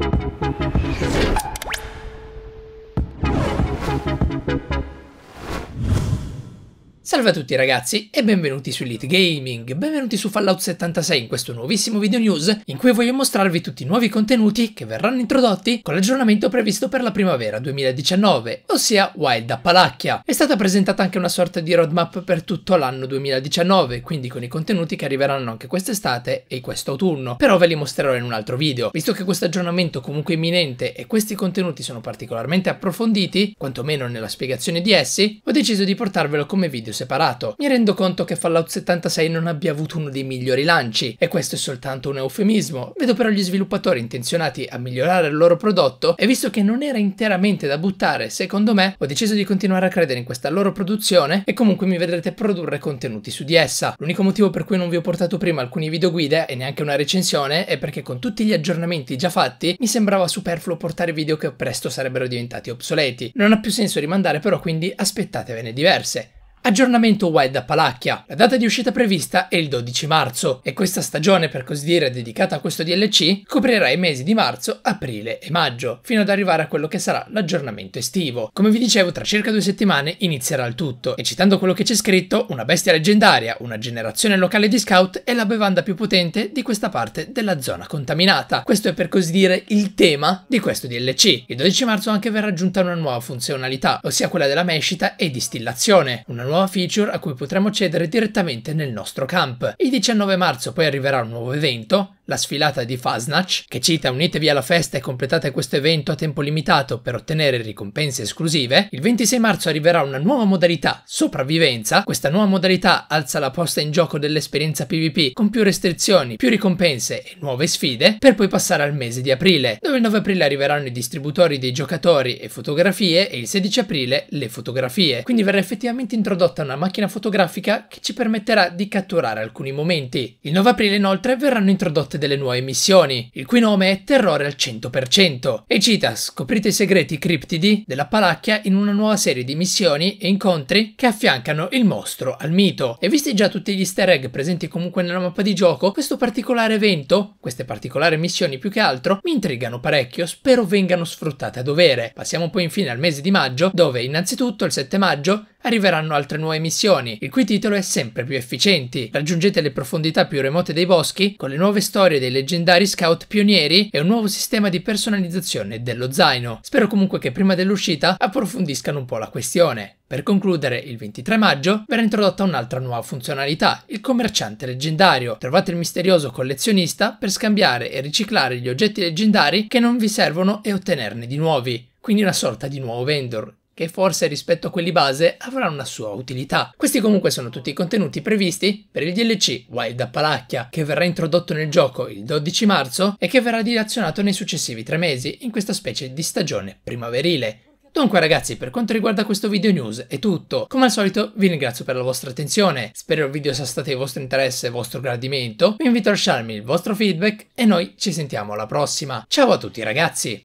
Música Salve a tutti ragazzi e benvenuti su Elite Gaming, benvenuti su Fallout 76 in questo nuovissimo video news in cui voglio mostrarvi tutti i nuovi contenuti che verranno introdotti con l'aggiornamento previsto per la primavera 2019, ossia Wild Appalachia. È stata presentata anche una sorta di roadmap per tutto l'anno 2019, quindi con i contenuti che arriveranno anche quest'estate e quest'autunno, però ve li mostrerò in un altro video. Visto che questo aggiornamento comunque è imminente e questi contenuti sono particolarmente approfonditi, quantomeno nella spiegazione di essi, ho deciso di portarvelo come video separato. Mi rendo conto che Fallout 76 non abbia avuto uno dei migliori lanci, e questo è soltanto un eufemismo. Vedo però gli sviluppatori intenzionati a migliorare il loro prodotto, e visto che non era interamente da buttare, secondo me, ho deciso di continuare a credere in questa loro produzione, e comunque mi vedrete produrre contenuti su di essa. L'unico motivo per cui non vi ho portato prima alcuni video guide e neanche una recensione è perché con tutti gli aggiornamenti già fatti mi sembrava superfluo portare video che presto sarebbero diventati obsoleti. Non ha più senso rimandare però quindi aspettatevene diverse. Aggiornamento Wild Appalachia. La data di uscita prevista è il 12 marzo e questa stagione, per così dire, dedicata a questo DLC, coprirà i mesi di marzo, aprile e maggio, fino ad arrivare a quello che sarà l'aggiornamento estivo. Come vi dicevo, tra circa due settimane inizierà il tutto e citando quello che c'è scritto, una bestia leggendaria, una generazione locale di scout è la bevanda più potente di questa parte della zona contaminata. Questo è per così dire il tema di questo DLC. Il 12 marzo anche verrà aggiunta una nuova funzionalità, ossia quella della mescita e distillazione, una nuova feature a cui potremo accedere direttamente nel nostro camp. Il 19 marzo poi arriverà un nuovo evento, la sfilata di Fasnach, che cita unitevi alla festa e completate questo evento a tempo limitato per ottenere ricompense esclusive. Il 26 marzo arriverà una nuova modalità, sopravvivenza. Questa nuova modalità alza la posta in gioco dell'esperienza PvP con più restrizioni, più ricompense e nuove sfide, per poi passare al mese di aprile, dove il 9 aprile arriveranno i distributori dei giocatori e fotografie e il 16 aprile le fotografie. Quindi verrà effettivamente introdotta una macchina fotografica che ci permetterà di catturare alcuni momenti. Il 9 aprile inoltre verranno introdotte delle nuove missioni, il cui nome è Terrore al 100%. E cita, scoprite i segreti criptidi della Palacchia in una nuova serie di missioni e incontri che affiancano il mostro al mito. E visti già tutti gli easter egg presenti comunque nella mappa di gioco, questo particolare evento, queste particolari missioni più che altro, mi intrigano parecchio, spero vengano sfruttate a dovere. Passiamo poi infine al mese di maggio, dove innanzitutto il 7 maggio arriveranno altre nuove missioni, il cui titolo è sempre più efficienti. Raggiungete le profondità più remote dei boschi con le nuove storie dei leggendari scout pionieri e un nuovo sistema di personalizzazione dello zaino. Spero comunque che prima dell'uscita approfondiscano un po' la questione. Per concludere, il 23 maggio verrà introdotta un'altra nuova funzionalità, il commerciante leggendario. Trovate il misterioso collezionista per scambiare e riciclare gli oggetti leggendari che non vi servono e ottenerne di nuovi. Quindi una sorta di nuovo vendor che forse rispetto a quelli base avrà una sua utilità. Questi comunque sono tutti i contenuti previsti per il DLC Wild Appalachia, che verrà introdotto nel gioco il 12 marzo e che verrà dilazionato nei successivi tre mesi in questa specie di stagione primaverile. Dunque ragazzi, per quanto riguarda questo video news è tutto. Come al solito vi ringrazio per la vostra attenzione, spero il video sia stato di vostro interesse e vostro gradimento, vi invito a lasciarmi il vostro feedback e noi ci sentiamo alla prossima. Ciao a tutti ragazzi!